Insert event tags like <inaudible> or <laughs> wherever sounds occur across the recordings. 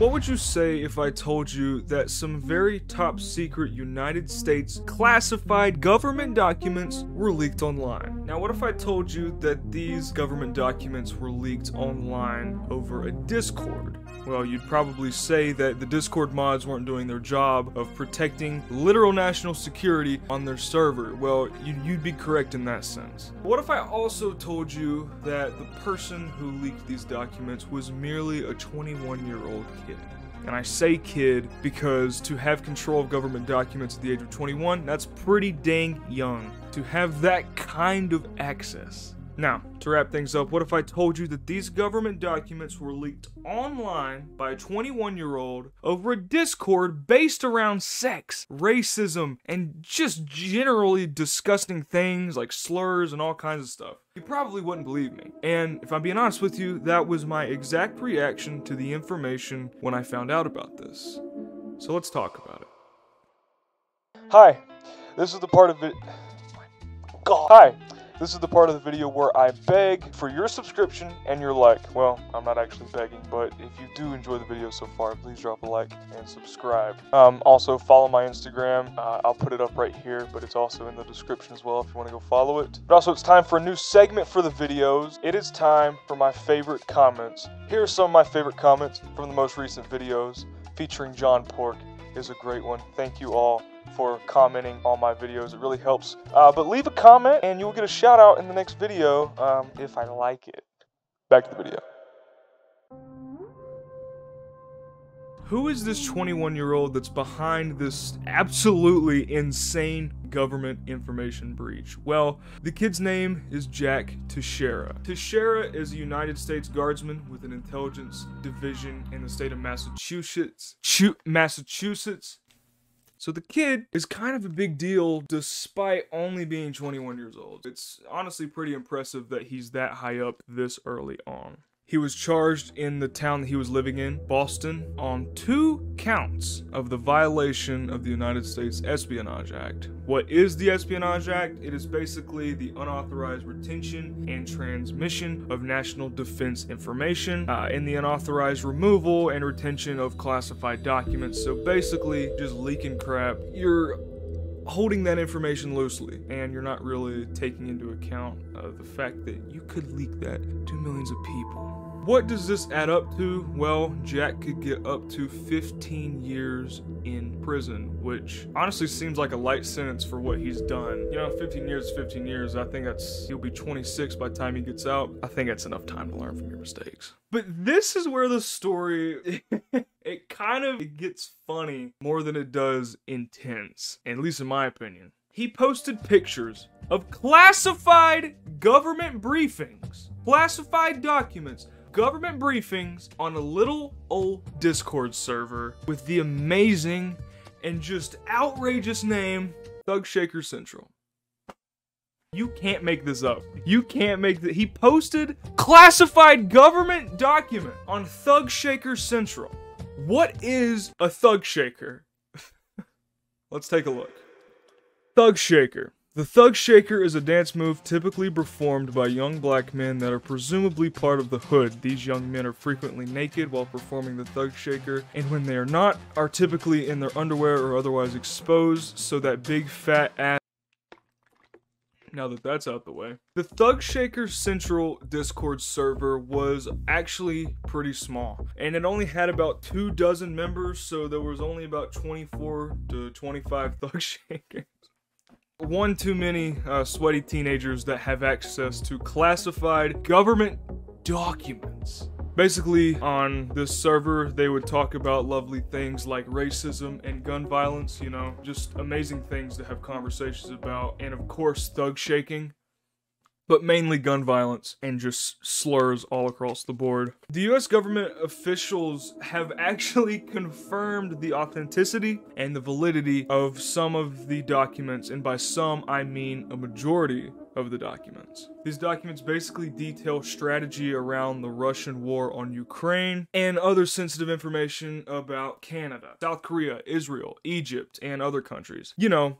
What would you say if I told you that some very top secret United States classified government documents were leaked online? Now, what if I told you that these government documents were leaked online over a Discord? Well, you'd probably say that the Discord mods weren't doing their job of protecting literal national security on their server. Well, you'd be correct in that sense. What if I also told you that the person who leaked these documents was merely a 21 year old kid? And I say kid because to have control of government documents at the age of 21, that's pretty dang young. To have that kind of access. Now, to wrap things up, what if I told you that these government documents were leaked online by a 21 year old over a Discord based around sex, racism, and just generally disgusting things like slurs and all kinds of stuff? You probably wouldn't believe me. And if I'm being honest with you, that was my exact reaction to the information when I found out about this. So let's talk about it. Hi, this is the part of it. God. Hi. This is the part of the video where I beg for your subscription and your like. Well, I'm not actually begging, but if you do enjoy the video so far, please drop a like and subscribe. Um, also, follow my Instagram. Uh, I'll put it up right here, but it's also in the description as well if you want to go follow it. But also, it's time for a new segment for the videos. It is time for my favorite comments. Here are some of my favorite comments from the most recent videos featuring John Pork is a great one. Thank you all for commenting on my videos. It really helps. Uh, but leave a comment and you'll get a shout out in the next video um, if I like it. Back to the video. Who is this 21 year old that's behind this absolutely insane government information breach? Well, the kid's name is Jack Teixeira. Teixeira is a United States Guardsman with an intelligence division in the state of Massachusetts. Massachusetts. So the kid is kind of a big deal despite only being 21 years old. It's honestly pretty impressive that he's that high up this early on. He was charged in the town that he was living in, Boston, on two counts of the violation of the United States Espionage Act. What is the Espionage Act? It is basically the unauthorized retention and transmission of national defense information uh, and the unauthorized removal and retention of classified documents. So basically, just leaking crap. You're holding that information loosely and you're not really taking into account uh, the fact that you could leak that to millions of people. What does this add up to? Well, Jack could get up to 15 years in prison, which honestly seems like a light sentence for what he's done. You know, 15 years is 15 years. I think that's, he'll be 26 by the time he gets out. I think that's enough time to learn from your mistakes. But this is where the story, <laughs> it kind of it gets funny more than it does intense, at least in my opinion. He posted pictures of classified government briefings, classified documents government briefings on a little old Discord server with the amazing and just outrageous name Thug Shaker Central. You can't make this up. You can't make that. He posted classified government document on Thug Shaker Central. What is a Thug Shaker? <laughs> Let's take a look. Thug Shaker. The Thug Shaker is a dance move typically performed by young black men that are presumably part of the hood. These young men are frequently naked while performing the Thug Shaker, and when they are not, are typically in their underwear or otherwise exposed so that big fat ass now that that's out the way. The Thug Shaker Central Discord server was actually pretty small, and it only had about two dozen members, so there was only about 24 to 25 Thug <laughs> Shakers one too many uh, sweaty teenagers that have access to classified government documents. Basically, on this server, they would talk about lovely things like racism and gun violence, you know, just amazing things to have conversations about, and of course, thug shaking but mainly gun violence and just slurs all across the board. The US government officials have actually <laughs> confirmed the authenticity and the validity of some of the documents, and by some, I mean a majority of the documents. These documents basically detail strategy around the Russian war on Ukraine and other sensitive information about Canada, South Korea, Israel, Egypt, and other countries. You know,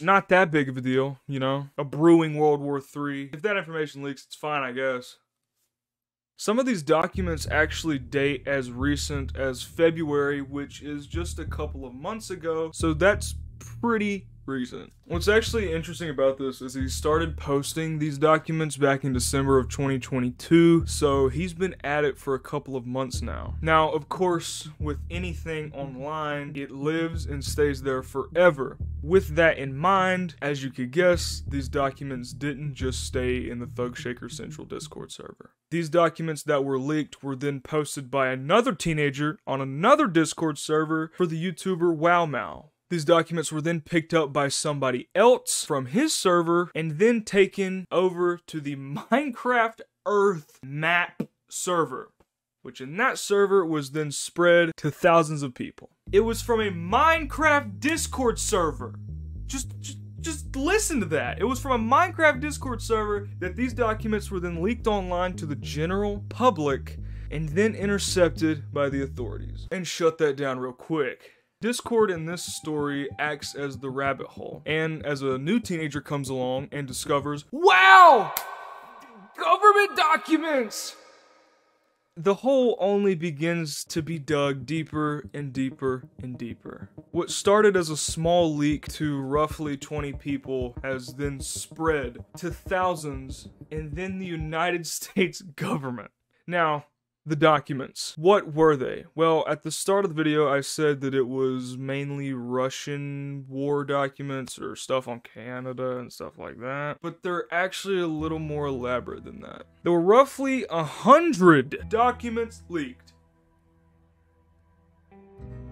not that big of a deal, you know? A brewing World War III. If that information leaks, it's fine, I guess. Some of these documents actually date as recent as February, which is just a couple of months ago, so that's pretty recent. What's actually interesting about this is he started posting these documents back in December of 2022, so he's been at it for a couple of months now. Now, of course, with anything online, it lives and stays there forever. With that in mind, as you could guess, these documents didn't just stay in the Thugshaker Central Discord server. These documents that were leaked were then posted by another teenager on another Discord server for the YouTuber WowMao. These documents were then picked up by somebody else from his server and then taken over to the <laughs> Minecraft Earth map server, which in that server was then spread to thousands of people. It was from a Minecraft Discord server. Just, just just listen to that. It was from a Minecraft Discord server that these documents were then leaked online to the general public and then intercepted by the authorities. And shut that down real quick. Discord in this story acts as the rabbit hole, and as a new teenager comes along and discovers, wow! Government documents! The hole only begins to be dug deeper and deeper and deeper. What started as a small leak to roughly 20 people has then spread to thousands and then the United <laughs> States government. Now, the documents. What were they? Well, at the start of the video, I said that it was mainly Russian war documents or stuff on Canada and stuff like that. But they're actually a little more elaborate than that. There were roughly a hundred documents leaked.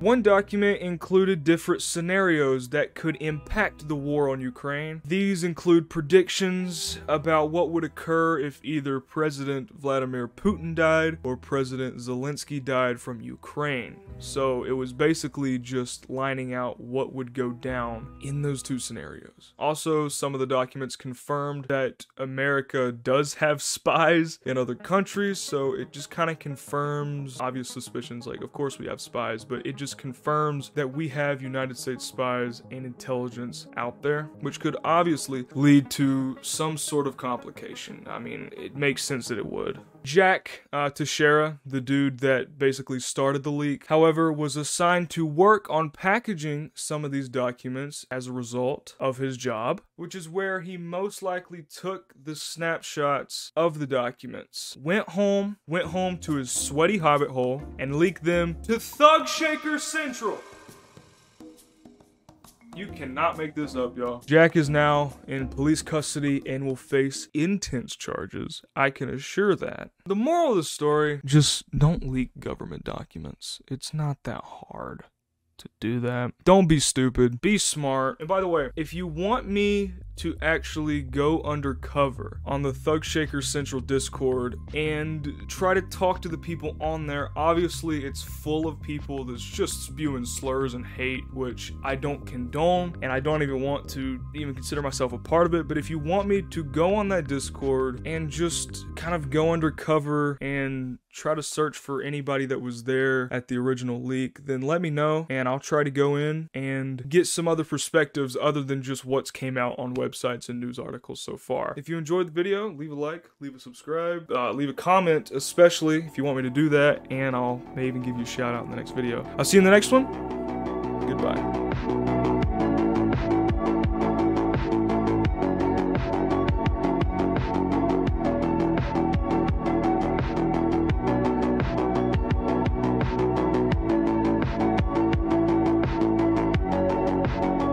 One document included different scenarios that could impact the war on Ukraine. These include predictions about what would occur if either President Vladimir Putin died or President Zelensky died from Ukraine. So it was basically just lining out what would go down in those two scenarios. Also, some of the documents confirmed that America does have spies in other countries, so it just kind of confirms obvious suspicions like, of course, we have spies, but it just confirms that we have United States spies and intelligence out there, which could obviously lead to some sort of complication. I mean, it makes sense that it would. Jack uh, Teixeira, the dude that basically started the leak, however, was assigned to work on packaging some of these documents as a result of his job, which is where he most likely took the snapshots of the documents, went home, went home to his sweaty hobbit hole, and leaked them to Thugshaker Central. You cannot make this up, y'all. Jack is now in police custody and will face intense charges. I can assure that. The moral of the story just don't leak government documents. It's not that hard to do that. Don't be stupid. Be smart. And by the way, if you want me to actually go undercover on the Thugshaker Central Discord and try to talk to the people on there. Obviously, it's full of people that's just spewing slurs and hate, which I don't condone, and I don't even want to even consider myself a part of it. But if you want me to go on that Discord and just kind of go undercover and try to search for anybody that was there at the original leak, then let me know and I'll try to go in and get some other perspectives other than just what's came out on websites and news articles so far. If you enjoyed the video, leave a like, leave a subscribe, uh, leave a comment, especially if you want me to do that, and I'll maybe even give you a shout out in the next video. I'll see you in the next one. Goodbye.